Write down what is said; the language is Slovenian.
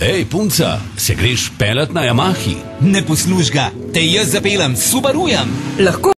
Hej, punca, se greš pelet na Yamahi? Ne posluš ga, te jaz zapeljem, subarujem. Lahko